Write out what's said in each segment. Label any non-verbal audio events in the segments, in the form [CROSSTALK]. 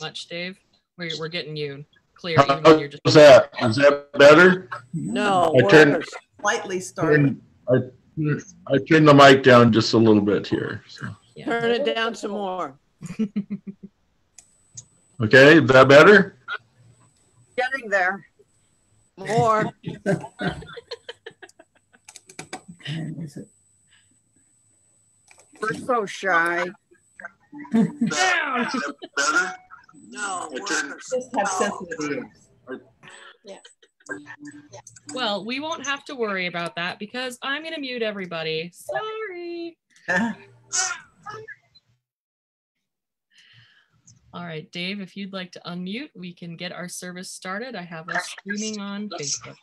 much, Dave. We're, we're getting you clear. How- even when you're just How's that? Is that better? No, I turned- worse. Slightly started. I, I turned the mic down just a little bit here. so. yeah. Turn it down some more. [LAUGHS] Okay, is that better? Getting there. More. [LAUGHS] We're so shy. Better? No, Just have sensitive ears. Well, we won't have to worry about that because I'm going to mute everybody. Sorry. [LAUGHS] All right, Dave, if you'd like to unmute, we can get our service started. I have us streaming on Facebook.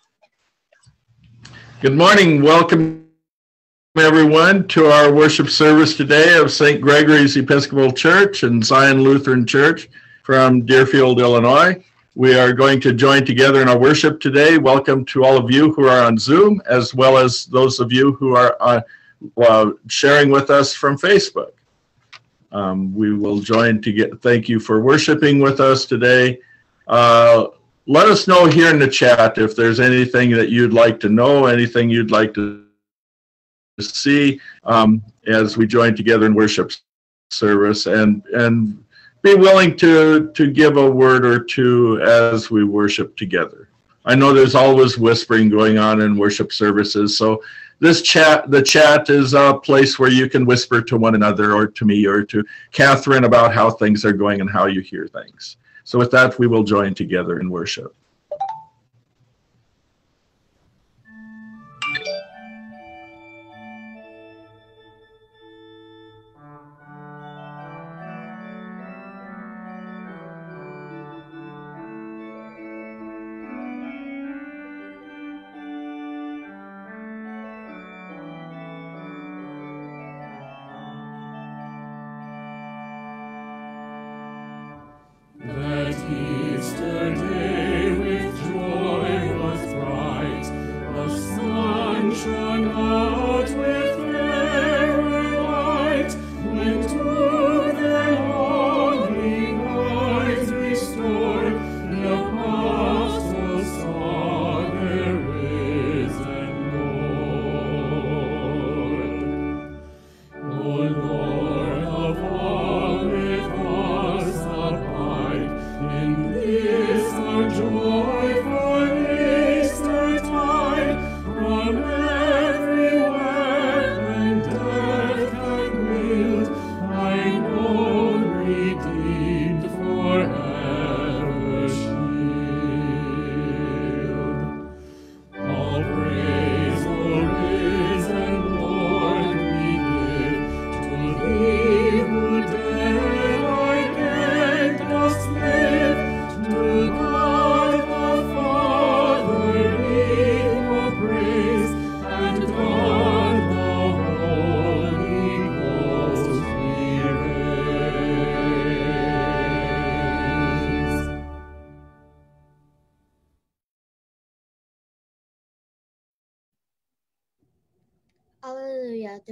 Good morning. Welcome, everyone, to our worship service today of St. Gregory's Episcopal Church and Zion Lutheran Church from Deerfield, Illinois. We are going to join together in our worship today. Welcome to all of you who are on Zoom, as well as those of you who are uh, uh, sharing with us from Facebook. Um, we will join to get, thank you for worshiping with us today. Uh, let us know here in the chat if there's anything that you'd like to know, anything you'd like to see um, as we join together in worship service, and and be willing to to give a word or two as we worship together. I know there's always whispering going on in worship services, so this chat the chat is a place where you can whisper to one another or to me or to Catherine about how things are going and how you hear things. So with that, we will join together in worship.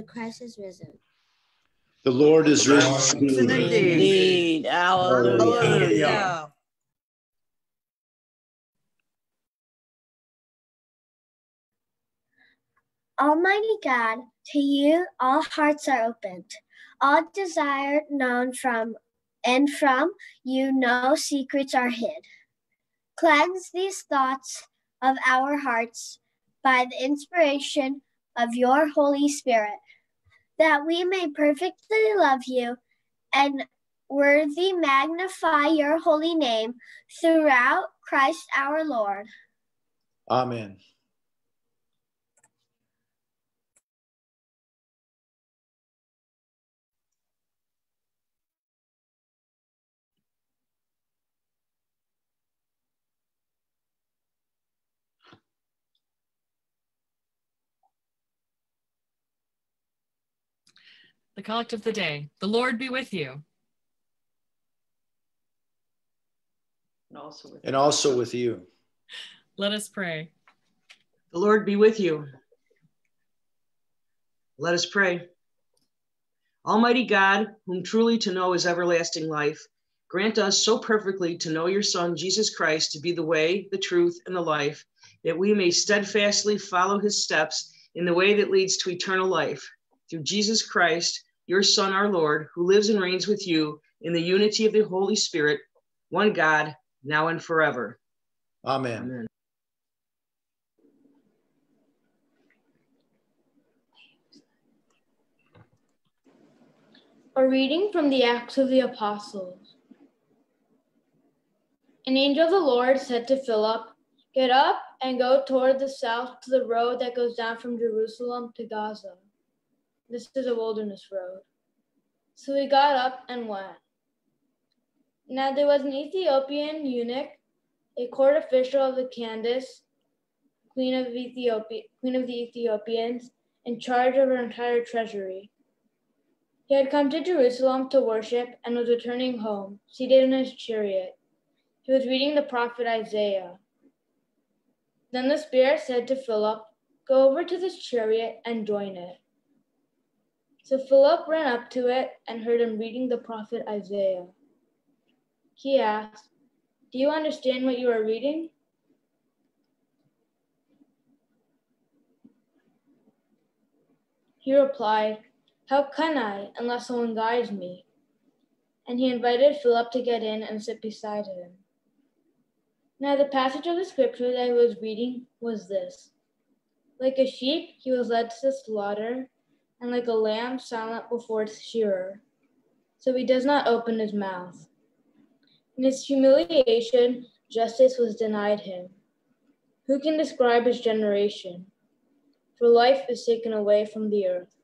Christ is risen. The Lord is risen. Risen indeed. Indeed. Hallelujah. Hallelujah. Almighty God, to you all hearts are opened, all desire known from, and from you no secrets are hid. Cleanse these thoughts of our hearts by the inspiration of your Holy Spirit, that we may perfectly love you and worthy magnify your holy name throughout Christ our Lord. Amen. The collect of the day. The Lord be with you. and also with And also with you. Let us pray. the Lord be with you. Let us pray. Almighty God, whom truly to know is everlasting life, Grant us so perfectly to know your Son, Jesus Christ, to be the way, the truth, and the life, that we may steadfastly follow his steps in the way that leads to eternal life. Through Jesus Christ, your Son, our Lord, who lives and reigns with you in the unity of the Holy Spirit, one God, now and forever. Amen. Amen. A reading from the Acts of the Apostles. An angel of the Lord said to Philip, Get up and go toward the south to the road that goes down from Jerusalem to Gaza. This is a wilderness road. So he got up and went. Now there was an Ethiopian eunuch, a court official of the Candace, queen of Ethiopia, queen of the Ethiopians, in charge of her entire treasury. He had come to Jerusalem to worship and was returning home, seated in his chariot. He was reading the prophet Isaiah. Then the Spirit said to Philip, Go over to this chariot and join it. So Philip ran up to it and heard him reading the prophet Isaiah. He asked, Do you understand what you are reading? He replied, How can I unless someone guides me? And he invited Philip to get in and sit beside him. Now, the passage of the scripture that he was reading was this Like a sheep, he was led to the slaughter, and like a lamb silent before its shearer. So he does not open his mouth. In his humiliation, justice was denied him. Who can describe his generation? For life is taken away from the earth.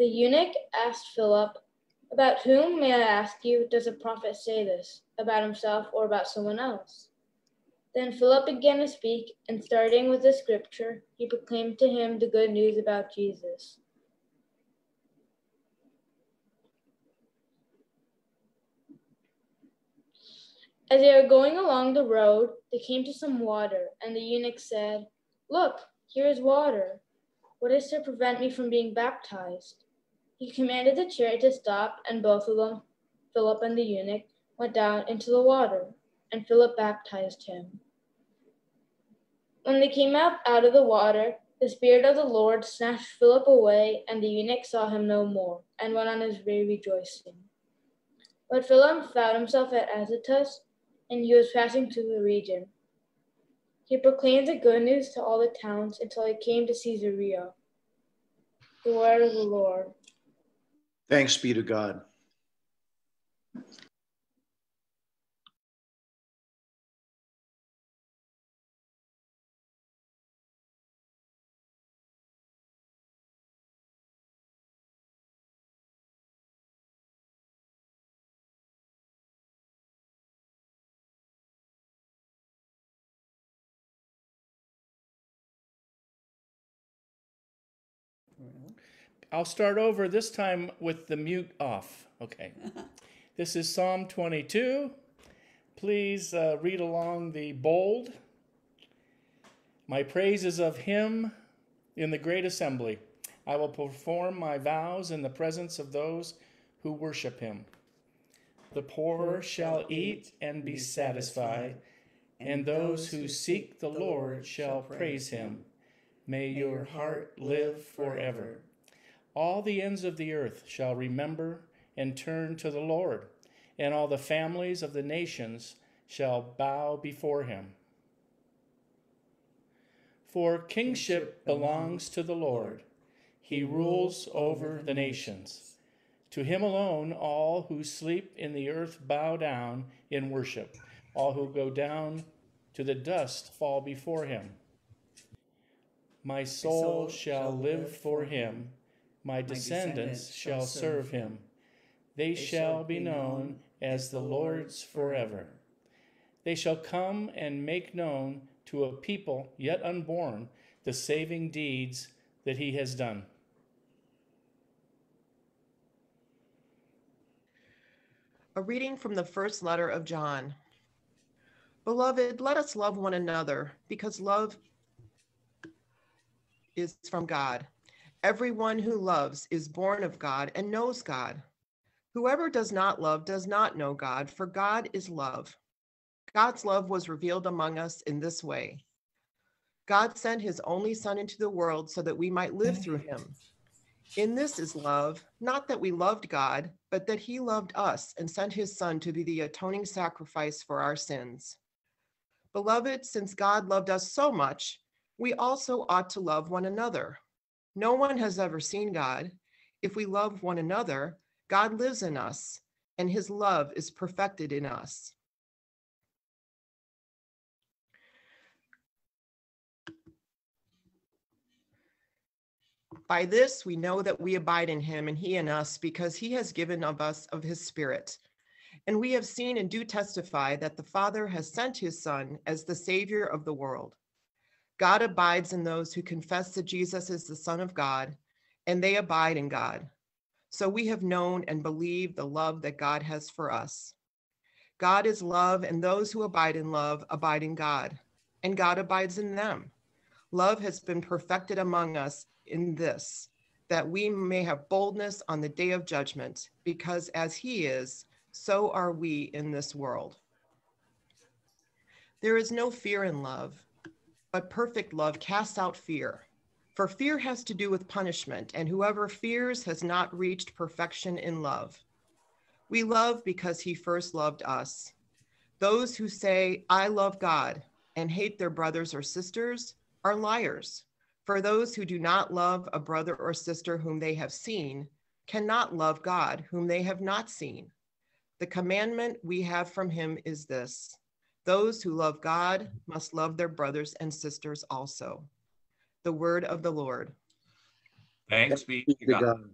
The eunuch asked Philip, About whom, may I ask you, does a prophet say this? About himself or about someone else? Then Philip began to speak, and starting with the scripture, he proclaimed to him the good news about Jesus. As they were going along the road, they came to some water, and the eunuch said, Look, here is water. What is to prevent me from being baptized? He commanded the chariot to stop, and both of them, Philip and the eunuch, went down into the water, and Philip baptized him. When they came up out of the water, the Spirit of the Lord snatched Philip away, and the eunuch saw him no more, and went on his way rejoicing. But Philip found himself at Azotus, and he was passing through the region. He proclaimed the good news to all the towns until he came to Caesarea. The word of the Lord. Thanks be to God. I'll start over this time with the mute off. Okay. [LAUGHS] this is Psalm 22. Please uh, read along the bold. My praise is of him in the great assembly. I will perform my vows in the presence of those who worship him. The poor shall eat and be satisfied, and those who seek the Lord shall praise him. May your heart live forever. All the ends of the earth shall remember and turn to the Lord, and all the families of the nations shall bow before him. For kingship belongs to the Lord, he rules over the nations. To him alone, all who sleep in the earth bow down in worship. All who go down to the dust fall before him. My soul shall live for him, my descendants shall serve him. They shall be known as the Lord's forever. They shall come and make known to a people yet unborn the saving deeds that he has done. A reading from the first letter of John. Beloved, let us love one another because love is from God. Everyone who loves is born of God and knows God. Whoever does not love does not know God, for God is love. God's love was revealed among us in this way God sent his only Son into the world so that we might live through mm. him. In this is love, not that we loved God, but that he loved us and sent his Son to be the atoning sacrifice for our sins. Beloved, since God loved us so much, we also ought to love one another. No one has ever seen God. If we love one another, God lives in us, and his love is perfected in us. By this we know that we abide in him and he in us, because he has given of us of his Spirit. And we have seen and do testify that the Father has sent his Son as the Savior of the world. God abides in those who confess that Jesus is the Son of God, and they abide in God. So we have known and believed the love that God has for us. God is love, and those who abide in love abide in God, and God abides in them. Love has been perfected among us in this, that we may have boldness on the day of judgment, because as he is, so are we in this world. There is no fear in love, but perfect love casts out fear. For fear has to do with punishment, and whoever fears has not reached perfection in love. We love because he first loved us. Those who say, I love God, and hate their brothers or sisters are liars. For those who do not love a brother or sister whom they have seen cannot love God whom they have not seen. The commandment we have from him is this those who love God must love their brothers and sisters also. The word of the Lord. Thanks be to God.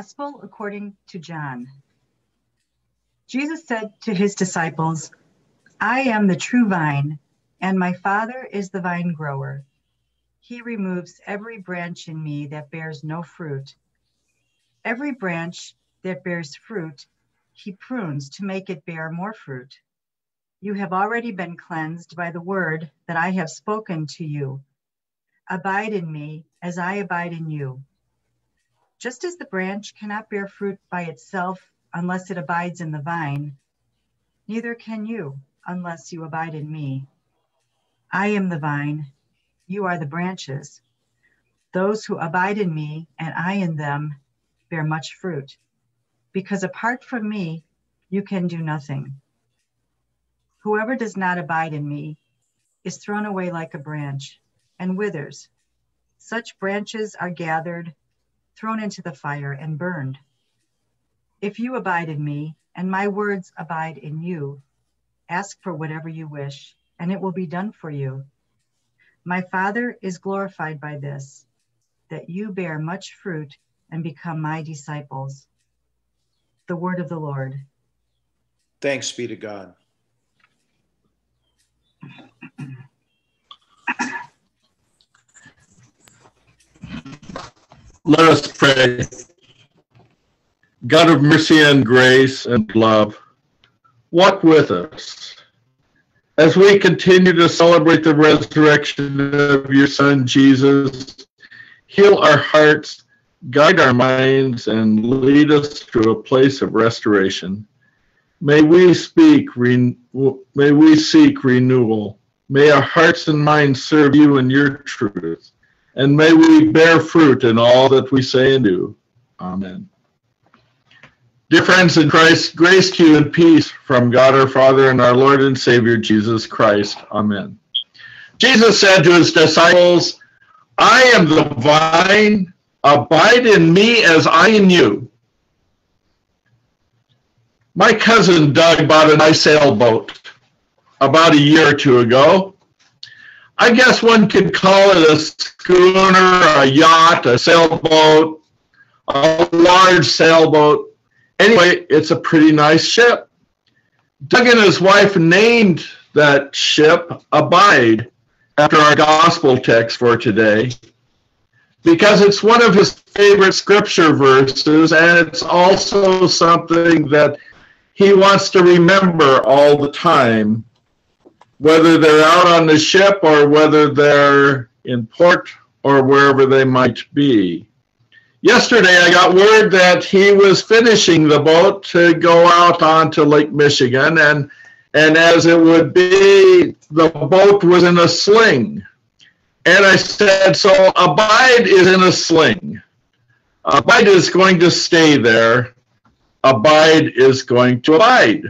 Gospel according to John. Jesus said to his disciples, I am the true vine, and my Father is the vine grower. He removes every branch in me that bears no fruit. Every branch that bears fruit, he prunes to make it bear more fruit. You have already been cleansed by the word that I have spoken to you. Abide in me as I abide in you. Just as the branch cannot bear fruit by itself unless it abides in the vine, neither can you unless you abide in me. I am the vine, you are the branches. Those who abide in me and I in them bear much fruit, because apart from me, you can do nothing. Whoever does not abide in me is thrown away like a branch and withers. Such branches are gathered thrown into the fire and burned. If you abide in me and my words abide in you, ask for whatever you wish, and it will be done for you. My Father is glorified by this, that you bear much fruit and become my disciples. The word of the Lord. Thanks be to God. [CLEARS THROAT] Let us pray. God of mercy and grace and love, walk with us as we continue to celebrate the resurrection of your Son, Jesus. Heal our hearts, guide our minds, and lead us to a place of restoration. May we speak, re- may we seek renewal. May our hearts and minds serve you in your truth and may we bear fruit in all that we say and do. Amen. Dear friends in Christ, grace to you and peace from God our Father and our Lord and Savior Jesus Christ. Amen. Jesus said to his disciples, I am the vine, abide in me as I in you. My cousin Doug bought a nice sailboat about a year or two ago. I guess one could call it a schooner, a yacht, a sailboat, a large sailboat. Anyway, it's a pretty nice ship. Doug and his wife named that ship Abide after our gospel text for today because it's one of his favorite scripture verses and it's also something that he wants to remember all the time whether they're out on the ship or whether they're in port or wherever they might be. Yesterday, I got word that he was finishing the boat to go out onto Lake Michigan, and and as it would be, the boat was in a sling. And I said, so Abide is in a sling. Abide is going to stay there. Abide is going to abide.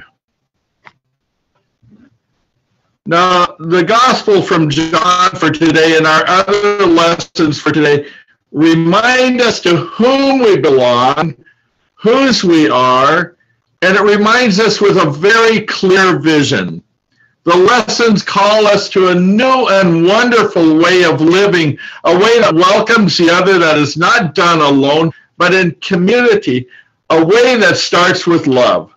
Now, the gospel from John for today and our other lessons for today remind us to whom we belong, whose we are, and it reminds us with a very clear vision. The lessons call us to a new and wonderful way of living, a way that welcomes the other, that is not done alone, but in community, a way that starts with love.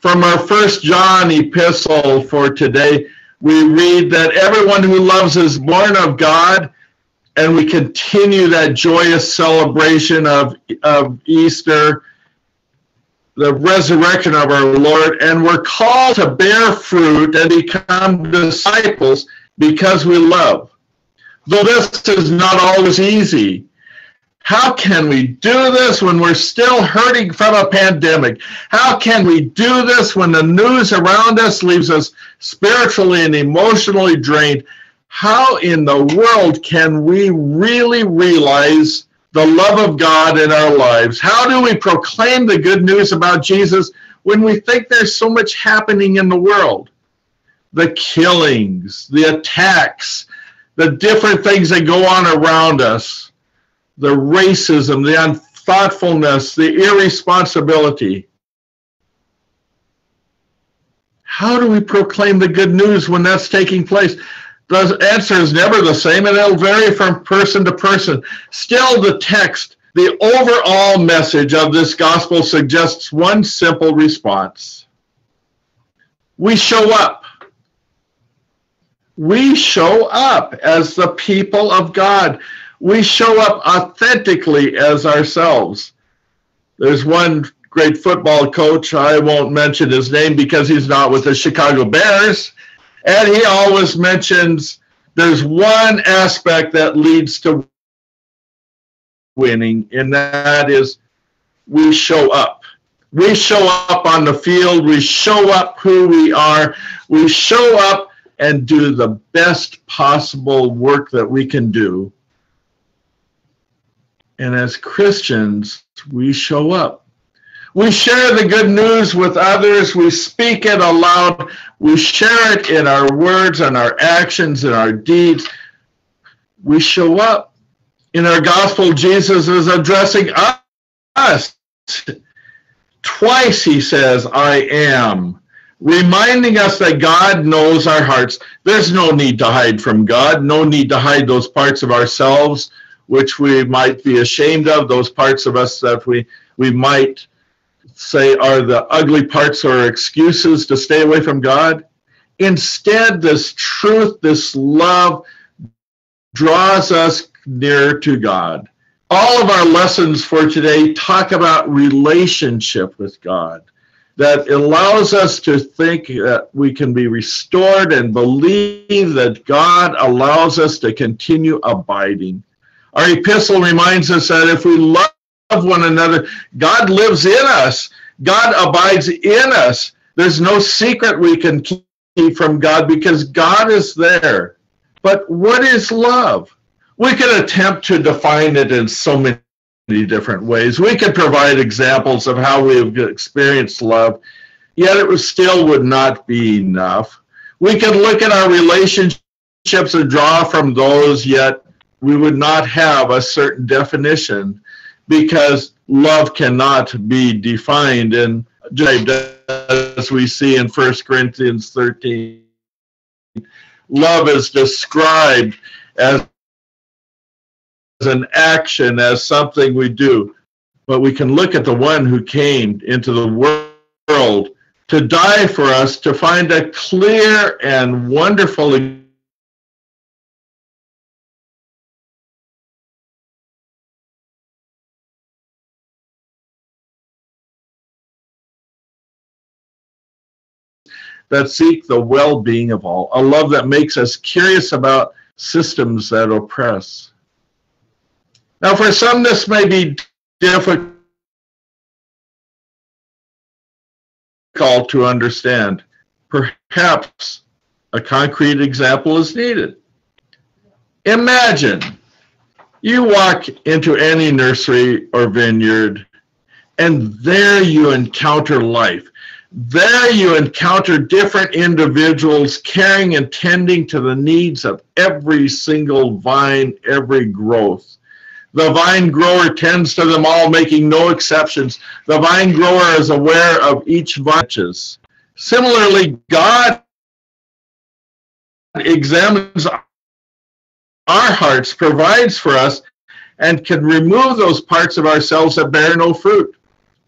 From our first John epistle for today, we read that everyone who loves is born of God, and we continue that joyous celebration of, of Easter, the resurrection of our Lord, and we're called to bear fruit and become disciples because we love. Though this is not always easy, how can we do this when we're still hurting from a pandemic? How can we do this when the news around us leaves us spiritually and emotionally drained? How in the world can we really realize the love of God in our lives? How do we proclaim the good news about Jesus when we think there's so much happening in the world? The killings, the attacks, the different things that go on around us the racism, the unthoughtfulness, the irresponsibility. How do we proclaim the good news when that's taking place? The answer is never the same and it'll vary from person to person. Still, the text, the overall message of this gospel suggests one simple response. We show up. We show up as the people of God we show up authentically as ourselves. There's one great football coach, I won't mention his name because he's not with the Chicago Bears, and he always mentions there's one aspect that leads to winning, and that is we show up. We show up on the field, we show up who we are, we show up and do the best possible work that we can do and as Christians, we show up. We share the good news with others. We speak it aloud. We share it in our words and our actions and our deeds. We show up. In our gospel, Jesus is addressing us. Twice he says, I am, reminding us that God knows our hearts. There's no need to hide from God, no need to hide those parts of ourselves which we might be ashamed of, those parts of us that we, we might say are the ugly parts or excuses to stay away from God. Instead, this truth, this love draws us near to God. All of our lessons for today talk about relationship with God that allows us to think that we can be restored and believe that God allows us to continue abiding. Our epistle reminds us that if we love one another, God lives in us, God abides in us. There's no secret we can keep from God because God is there. But what is love? We can attempt to define it in so many different ways. We could provide examples of how we have experienced love, yet it still would not be enough. We could look at our relationships and draw from those, yet we would not have a certain definition because love cannot be defined in as we see in 1 Corinthians 13. Love is described as an action, as something we do. But we can look at the one who came into the world to die for us to find a clear and wonderful that seek the well being of all, a love that makes us curious about systems that oppress. Now, for some, this may be difficult to understand. Perhaps a concrete example is needed. Imagine you walk into any nursery or vineyard, and there you encounter life. There you encounter different individuals caring and tending to the needs of every single vine, every growth. The vine grower tends to them all, making no exceptions. The vine grower is aware of each vine. Similarly, God examines our hearts, provides for us, and can remove those parts of ourselves that bear no fruit.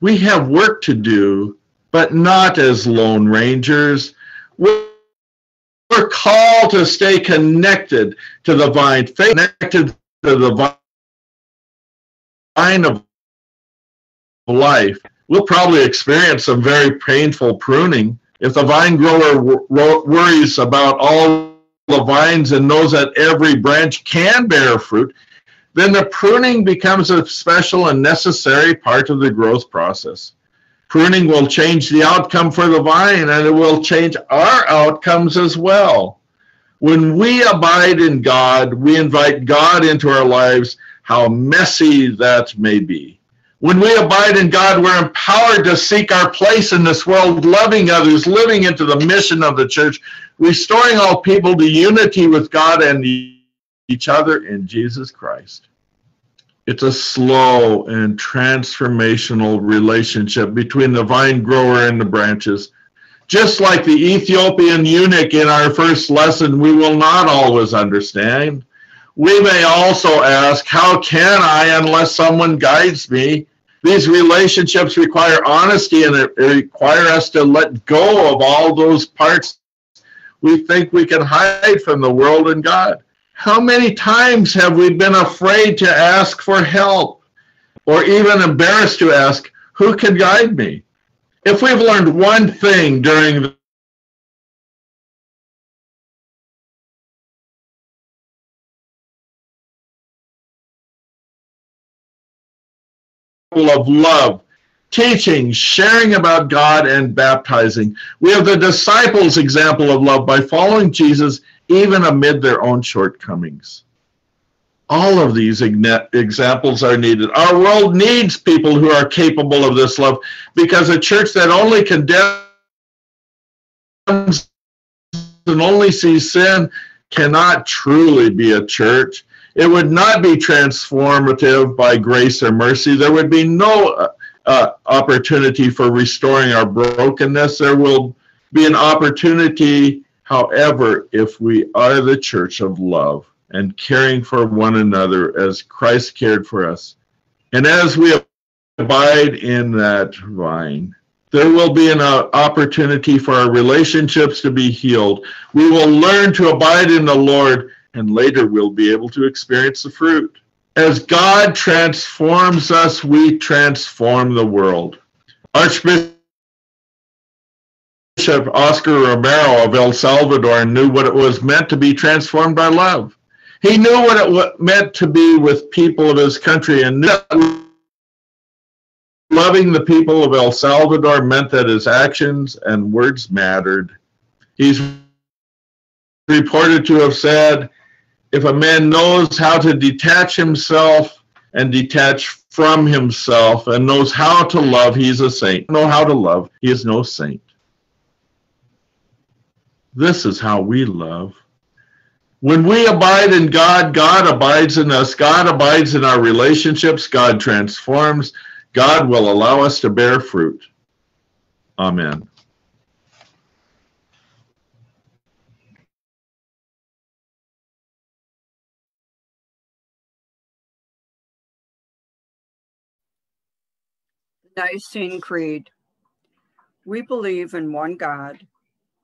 We have work to do but not as lone rangers. We're called to stay connected to the vine, connected to the vine of life. We'll probably experience some very painful pruning. If the vine grower worries about all the vines and knows that every branch can bear fruit, then the pruning becomes a special and necessary part of the growth process. Pruning will change the outcome for the vine and it will change our outcomes as well. When we abide in God, we invite God into our lives, how messy that may be. When we abide in God, we're empowered to seek our place in this world, loving others, living into the mission of the church, restoring all people to unity with God and each other in Jesus Christ. It's a slow and transformational relationship between the vine grower and the branches. Just like the Ethiopian eunuch in our first lesson, we will not always understand. We may also ask, How can I unless someone guides me? These relationships require honesty and require us to let go of all those parts we think we can hide from the world and God. How many times have we been afraid to ask for help or even embarrassed to ask, who can guide me? If we've learned one thing during the of love, teaching, sharing about God, and baptizing. We have the disciples' example of love by following Jesus even amid their own shortcomings. All of these examples are needed. Our world needs people who are capable of this love because a church that only condemns and only sees sin cannot truly be a church. It would not be transformative by grace or mercy. There would be no uh, opportunity for restoring our brokenness. There will be an opportunity, however, if we are the church of love and caring for one another as Christ cared for us. And as we abide in that vine, there will be an opportunity for our relationships to be healed. We will learn to abide in the Lord, and later we'll be able to experience the fruit. As God transforms us, we transform the world. Archbishop Oscar Romero of El Salvador knew what it was meant to be transformed by love. He knew what it meant to be with people of his country and loving the people of El Salvador meant that his actions and words mattered. He's reported to have said, if a man knows how to detach himself and detach from himself and knows how to love, he's a saint. Know how to love, he is no saint. This is how we love. When we abide in God, God abides in us. God abides in our relationships. God transforms. God will allow us to bear fruit. Amen. Nicene Creed. We believe in one God,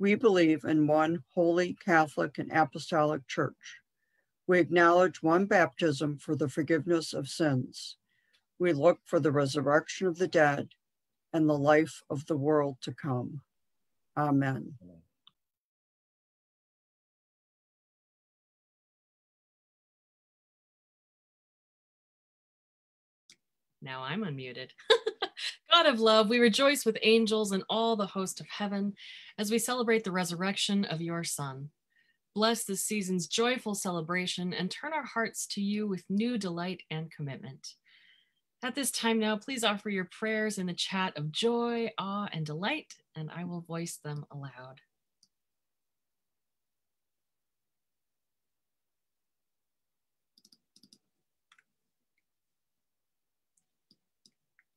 We believe in one holy, Catholic, and apostolic church. We acknowledge one baptism for the forgiveness of sins. We look for the resurrection of the dead and the life of the world to come. Amen. Now I'm unmuted. [LAUGHS] God of love, we rejoice with angels and all the host of heaven as we celebrate the resurrection of your Son. Bless this season's joyful celebration and turn our hearts to you with new delight and commitment. At this time now, please offer your prayers in the chat of joy, awe, and delight, and I will voice them aloud.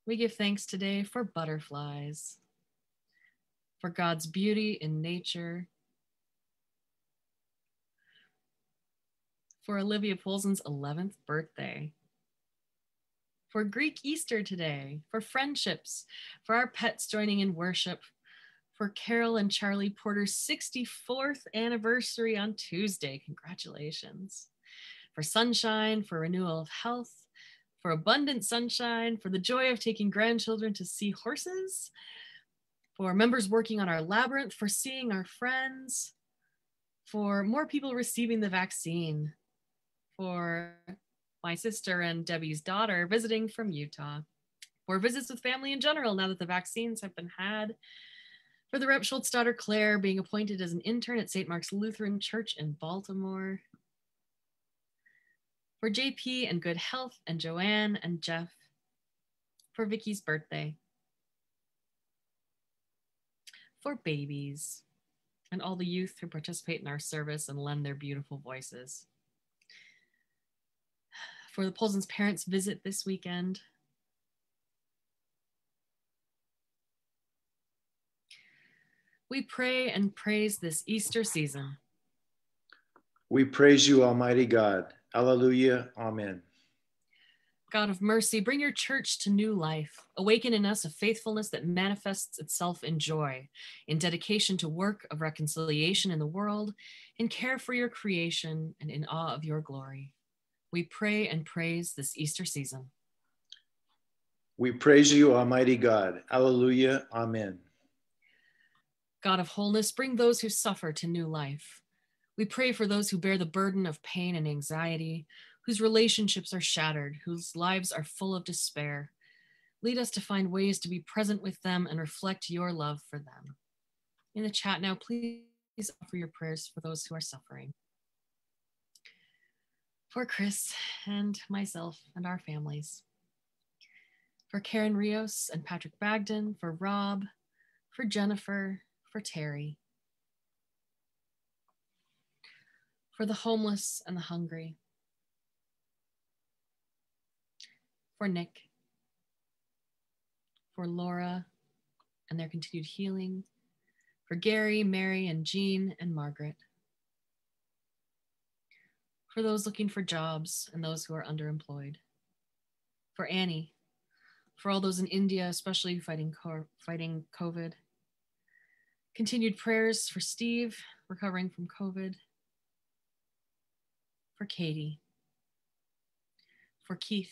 We give thanks today for butterflies, for God's beauty in nature, for Olivia Polson's 11th birthday, for Greek Easter today, for friendships, for our pets joining in worship, for Carol and Charlie Porter's 64th anniversary on Tuesday. Congratulations. For sunshine, for renewal of health, for abundant sunshine, for the joy of taking grandchildren to see horses, for members working on our labyrinth, for seeing our friends, for more people receiving the vaccine, for my sister and Debbie's daughter visiting from Utah, for visits with family in general now that the vaccines have been had, for the Rep Schultz daughter Claire being appointed as an intern at St. Mark's Lutheran Church in Baltimore, for JP and good health, and Joanne and Jeff, for Vicky's birthday, for babies, and all the youth who participate in our service and lend their beautiful voices. For the Polson's parents' visit this weekend, we pray and praise this Easter season. We praise you, Almighty God. Alleluia. Amen. God of mercy, bring your church to new life. Awaken in us a faithfulness that manifests itself in joy, in dedication to work of reconciliation in the world, in care for your creation, and in awe of your glory. We pray and praise this Easter season. We praise you, Almighty God. Alleluia. Amen. God of wholeness, bring those who suffer to new life. We pray for those who bear the burden of pain and anxiety, whose relationships are shattered, whose lives are full of despair. Lead us to find ways to be present with them and reflect your love for them. In the chat now, please offer your prayers for those who are suffering. For Chris and myself and our families. For Karen Rios and Patrick Bagden, for Rob, for Jennifer, for Terry. For the homeless and the hungry. For Nick, for Laura and their continued healing, for Gary, Mary, and Jean and Margaret, for those looking for jobs and those who are underemployed, for Annie, for all those in India, especially fighting, fighting COVID. Continued prayers for Steve, recovering from COVID, for Katie, for Keith,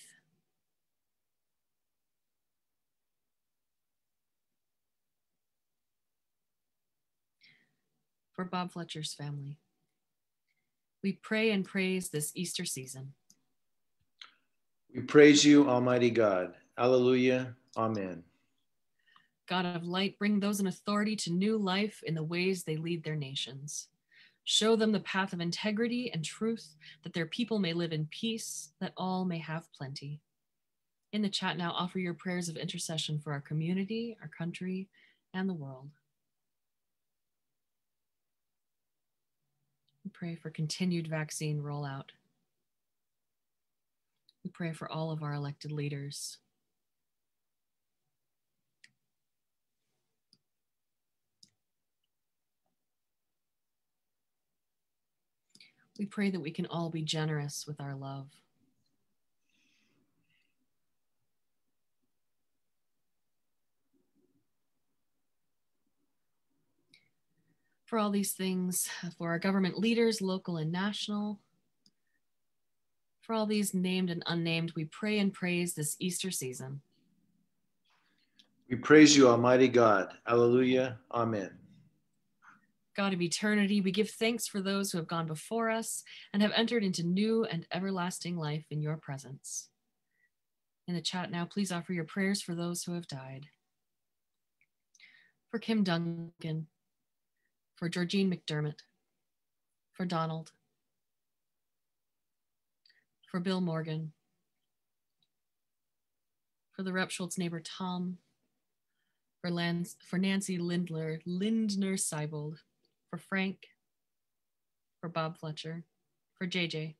for Bob Fletcher's family. We pray and praise this Easter season. We praise you, Almighty God. Alleluia. Amen. God of light, bring those in authority to new life in the ways they lead their nations. Show them the path of integrity and truth, that their people may live in peace, that all may have plenty. In the chat now, offer your prayers of intercession for our community, our country, and the world. We pray for continued vaccine rollout. We pray for all of our elected leaders. We pray that we can all be generous with our love. for all these things, for our government leaders, local and national. For all these named and unnamed, we pray and praise this Easter season. We praise you, Almighty God. Alleluia. Amen. God of eternity, we give thanks for those who have gone before us and have entered into new and everlasting life in your presence. In the chat now, please offer your prayers for those who have died. For Kim Duncan, for Georgine McDermott, for Donald, for Bill Morgan, for the Rep Schultz neighbor Tom, for, Lance, for Nancy Lindler, Lindner Seibold, for Frank, for Bob Fletcher, for JJ,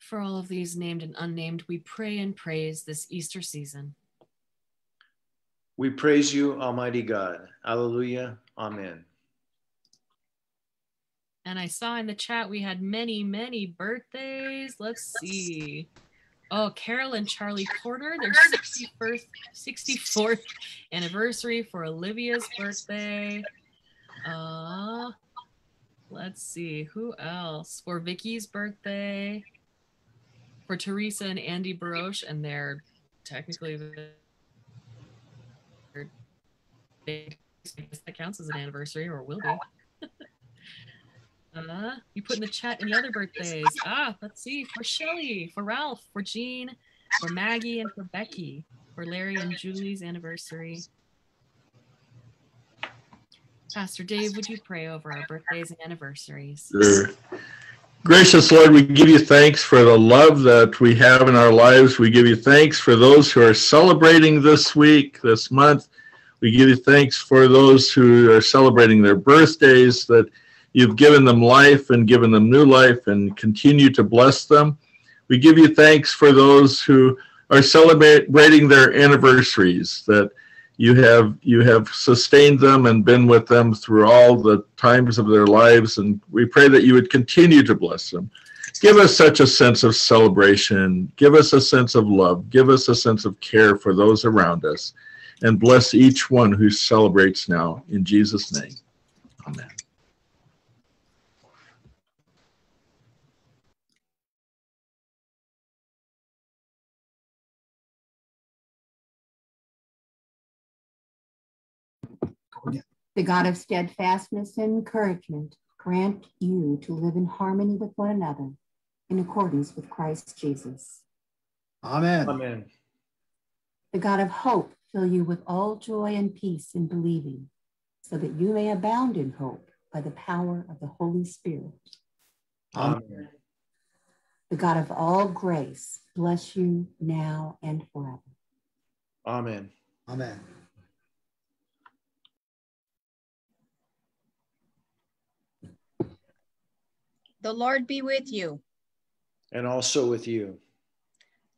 For all of these named and unnamed, we pray and praise this Easter season. We praise you, Almighty God. Alleluia. Amen. And I saw in the chat we had many, many birthdays. Let's see. Oh, Carol and Charlie Porter, their 61st, 64th anniversary for Olivia's birthday. Uh, let's see, who else? For Vicky's birthday for Teresa and Andy Baroche, and they're technically that counts as an anniversary or will be. [LAUGHS] uh, you put in the chat any other birthdays. Ah, let's see. For Shelly, for Ralph, for Jean, for Maggie, and for Becky, for Larry and Julie's anniversary. Pastor Dave, would you pray over our birthdays and anniversaries? Sure. Gracious Lord, we give you thanks for the love that we have in our lives. We give you thanks for those who are celebrating this week, this month. We give you thanks for those who are celebrating their birthdays, that you've given them life and given them new life and continue to bless them. We give you thanks for those who are celebrating their anniversaries, that you have you have sustained them and been with them through all the times of their lives and we pray that you would continue to bless them. Give us such a sense of celebration. Give us a sense of love. Give us a sense of care for those around us. And bless each one who celebrates now in jesus name The God of steadfastness and encouragement grant you to live in harmony with one another in accordance with Christ Jesus. Amen. Amen. The God of hope fill you with all joy and peace in believing, so that you may abound in hope by the power of the Holy Spirit. Amen. The God of all grace bless you now and forever. Amen. Amen. The Lord be with you. And also with you.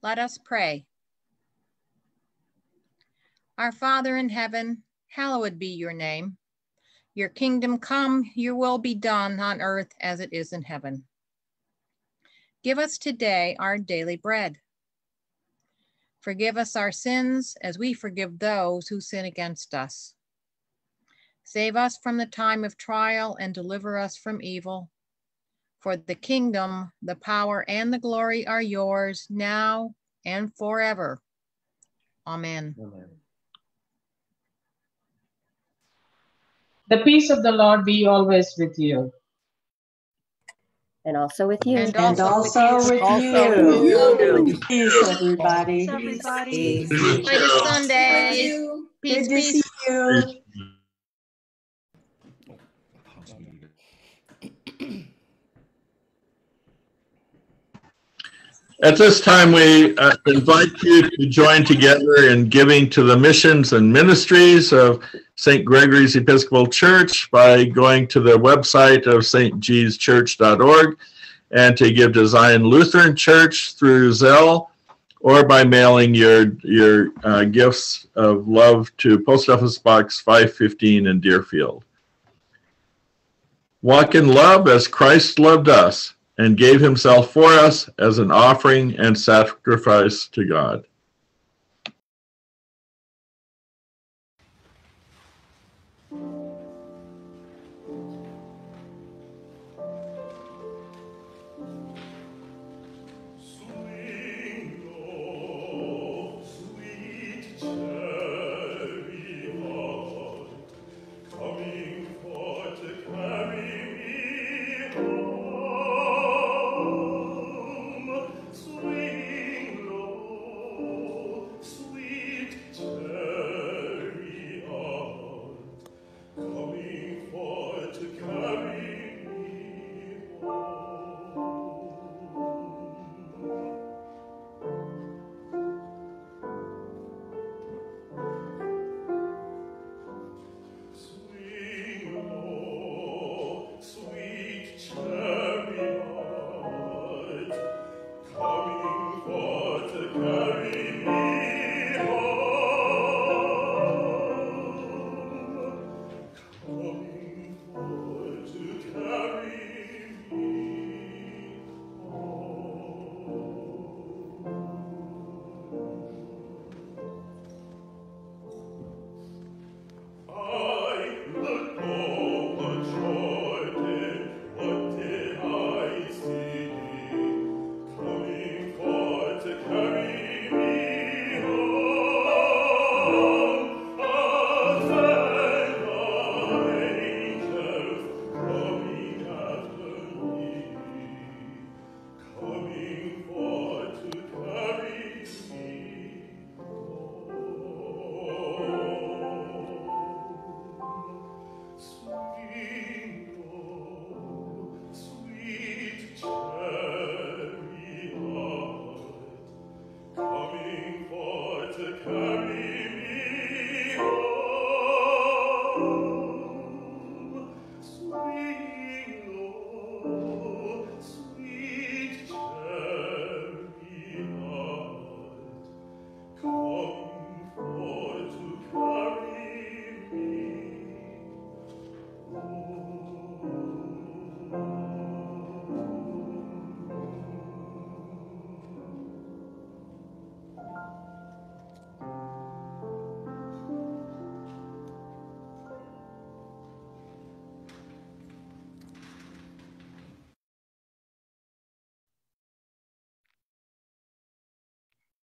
Let us pray. Our Father in heaven, hallowed be your name. Your kingdom come, your will be done on earth as it is in heaven. Give us today our daily bread. Forgive us our sins as we forgive those who sin against us. Save us from the time of trial and deliver us from evil. For the kingdom, the power, and the glory are yours now and forever. Amen. Amen. The peace of the Lord be always with you. And also with you. And And also also with with you. you. Peace, everybody. Everybody. Play this Sunday. Peace, Good to peace. see you. At this time, we uh, invite you to join together in giving to the missions and ministries of St. Gregory's Episcopal Church by going to the website of stgschurch.org and to give to Zion Lutheran Church through Zelle or by mailing your, your uh, gifts of love to Post Office Box 515 in Deerfield. Walk in love as Christ loved us and gave himself for us as an offering and sacrifice to God.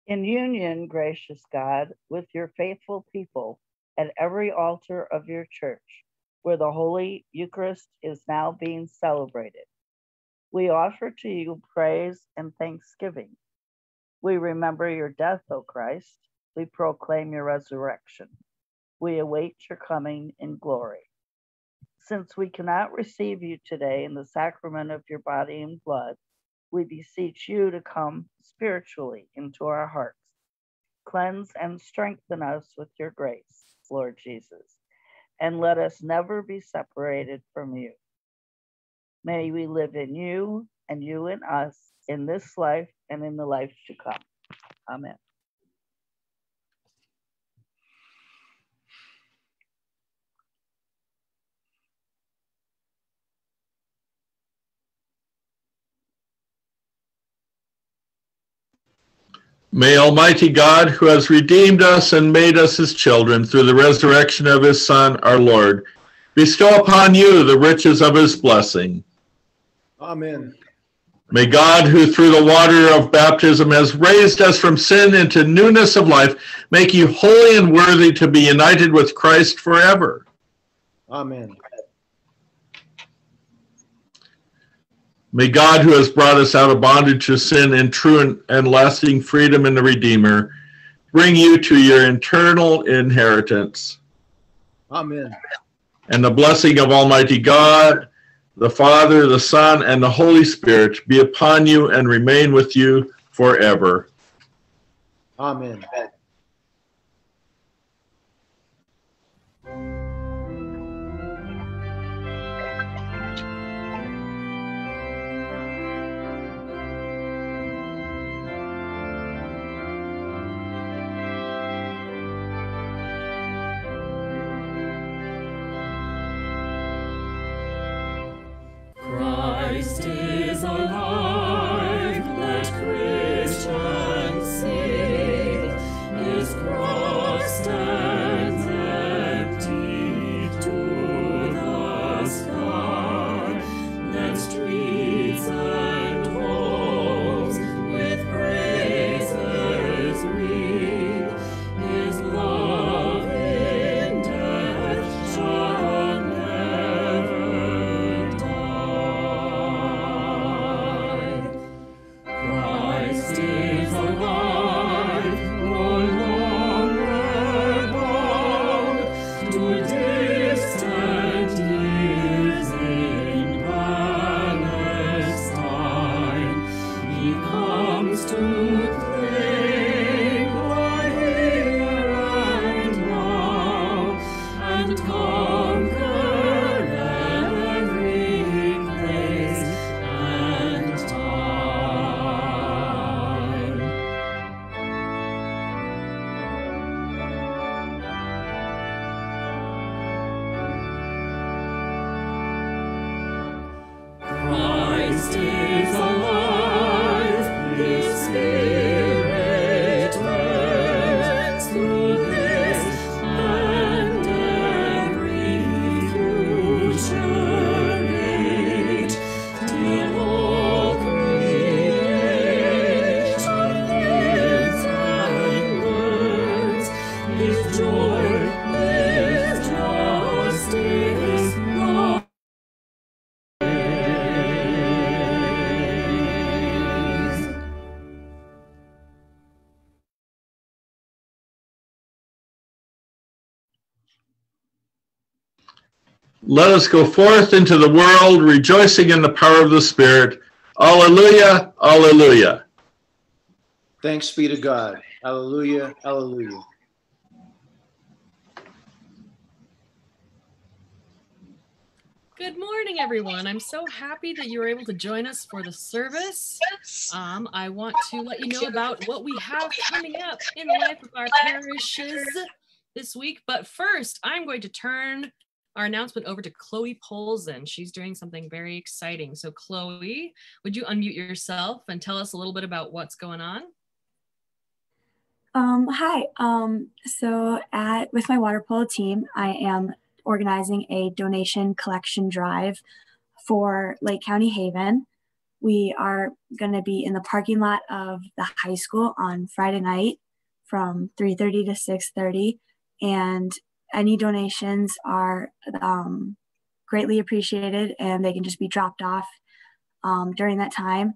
In union, gracious God, with your faithful people at every altar of your church, where the Holy Eucharist is now being celebrated, we offer to you praise and thanksgiving. We remember your death, O Christ. We proclaim your resurrection. We await your coming in glory. Since we cannot receive you today in the sacrament of your body and blood, we beseech you to come spiritually into our hearts. Cleanse and strengthen us with your grace, Lord Jesus, and let us never be separated from you. May we live in you and you in us in this life and in the life to come. Amen. May Almighty God, who has redeemed us and made us his children through the resurrection of his Son, our Lord, bestow upon you the riches of his blessing. Amen. May God, who through the water of baptism has raised us from sin into newness of life, make you holy and worthy to be united with Christ forever. Amen. May God, who has brought us out of bondage to sin and true and, lasting freedom in the Redeemer, bring you to your eternal inheritance. Amen. And the blessing of Almighty God, the Father, the Son, and the Holy Spirit be upon you and remain with you forever. Amen. Let us go forth into the world, rejoicing in the power of the Spirit. Alleluia, alleluia. Thanks be to God. Hallelujah. Hallelujah. Good morning, everyone. I'm so happy that you were able to join us for the service. Um, I want to let you know about what we have coming up in the life of our parishes this week. But first, I'm going to turn our announcement over to Chloe Polzen. She's doing something very exciting. So, Chloe, would you unmute yourself and tell us a little bit about what's going on? Um, hi. Um, so at with my water polo team, I am organizing a donation collection drive for Lake County Haven. we are going to be in the parking lot of the high school on Friday night from 3:30 to 6:30, and any donations are um, greatly appreciated, and they can just be dropped off um, during that time.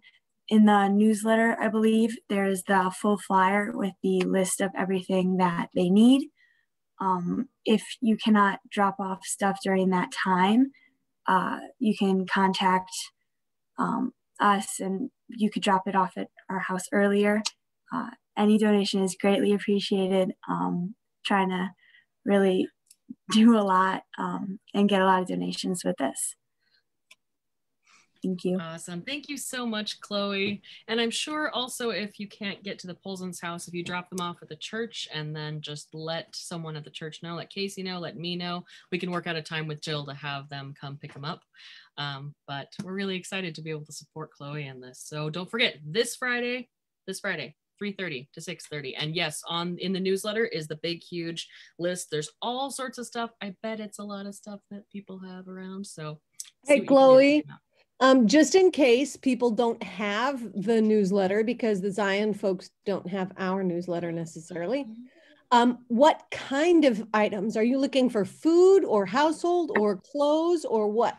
In the newsletter, I believe there's the full flyer with the list of everything that they need. Um, if you cannot drop off stuff during that time, uh, you can contact um, us and you could drop it off at our house earlier. Uh, any donation is greatly appreciated. Um, trying to really do a lot um, and get a lot of donations with this. Thank you. Awesome. Thank you so much, Chloe. And I'm sure also if you can't get to the Polson's house, if you drop them off at the church and then just let someone at the church know, let Casey know, let me know, we can work out a time with Jill to have them come pick them up. Um, but we're really excited to be able to support Chloe in this. So don't forget this Friday, this Friday, 3:30 to 6:30. And yes, on in the newsletter is the big huge list. There's all sorts of stuff. I bet it's a lot of stuff that people have around. So Hey, you can do to Chloe, pick 'em up. um, just in case people don't have the newsletter because the Zion folks don't have our newsletter necessarily. Um, what kind of items are you looking for? Food or household or clothes or what?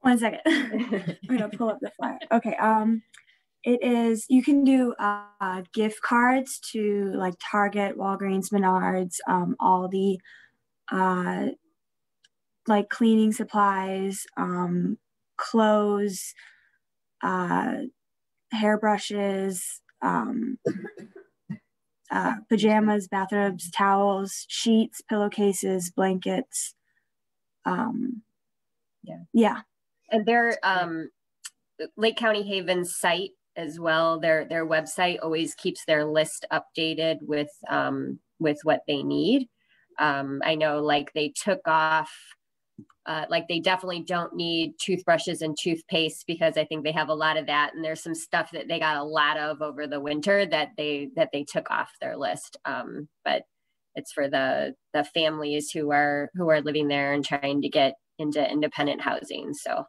One second. [LAUGHS] I'm gonna pull up the flyer. Okay. Um, it is. You can do uh, gift cards to like Target, Walgreens, Menards, um, Aldi, uh, like cleaning supplies, um, clothes, uh, hairbrushes, um, uh, pajamas, bathrobes, towels, sheets, pillowcases, blankets. Um, Yeah. yeah. And their um, Lake County Haven's site as well, their their website always keeps their list updated with um, with what they need. Um, I know like they took off, uh, like they definitely don't need toothbrushes and toothpaste because I think they have a lot of that, and there's some stuff that they got a lot of over the winter that they that they took off their list. Um, but it's for the the families who are who are living there and trying to get into independent housing. So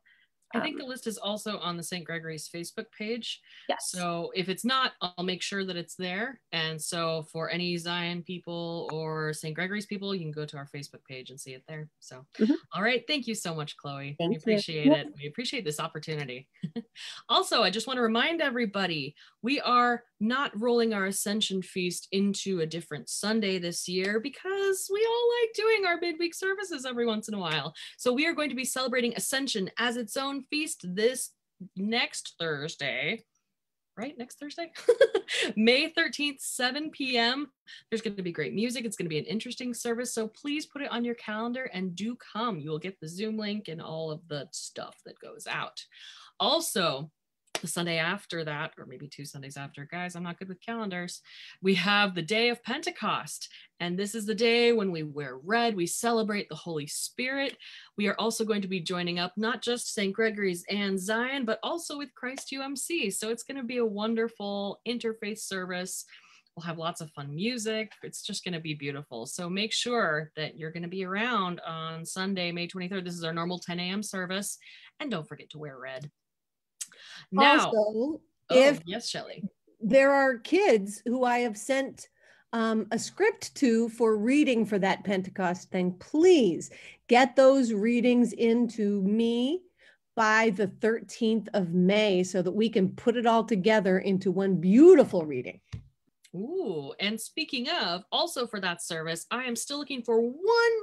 I um, think the list is also on the St. Gregory's Facebook page. Yes. So if it's not, I'll make sure that it's there. And so for any Zion people or St. Gregory's people, you can go to our Facebook page and see it there. So, mm-hmm. all right. Thank you so much, Chloe. Thank we appreciate Yep. it. We appreciate this opportunity. [LAUGHS] also, I just want to remind everybody we are not rolling our Ascension Feast into a different Sunday this year because we all like doing our midweek services every once in a while. So we are going to be celebrating Ascension as its own feast this next Thursday. Right, next Thursday, [LAUGHS] May 13th, 7 p.m. There's going to be great music. It's going to be an interesting service. So please put it on your calendar and do come. You will get the Zoom link and all of the stuff that goes out. Also, the Sunday after that, or maybe two Sundays after, guys, I'm not good with calendars. We have the day of Pentecost. And this is the day when we wear red, we celebrate the Holy Spirit. We are also going to be joining up not just St. Gregory's and Zion, but also with Christ UMC. So it's going to be a wonderful interfaith service. We'll have lots of fun music. It's just going to be beautiful. So make sure that you're going to be around on Sunday, May 23rd. This is our normal 10 a.m. service. And don't forget to wear red. Now, also, oh, if yes, Shelley. there are kids who I have sent um, a script to for reading for that Pentecost thing, please get those readings into me by the 13th of May so that we can put it all together into one beautiful reading. Ooh, and speaking of, also for that service, I am still looking for one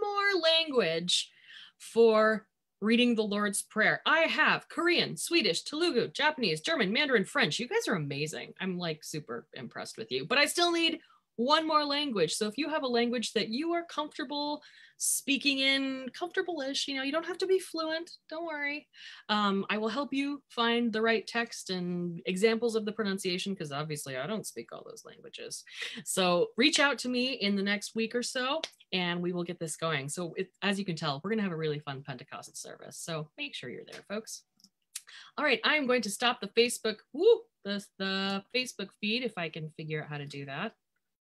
more language for reading the Lord's Prayer. I have Korean, Swedish, Telugu, Japanese, German, Mandarin, French. You guys are amazing. I'm like super impressed with you, but I still need one more language. So if you have a language that you are comfortable speaking in, comfortable-ish, you know, you don't have to be fluent. Don't worry. Um, I will help you find the right text and examples of the pronunciation because obviously I don't speak all those languages. So reach out to me in the next week or so and we will get this going. So it, as you can tell, we're going to have a really fun Pentecost service. So make sure you're there, folks. All right, I'm going to stop the Facebook, woo, the, the Facebook feed if I can figure out how to do that.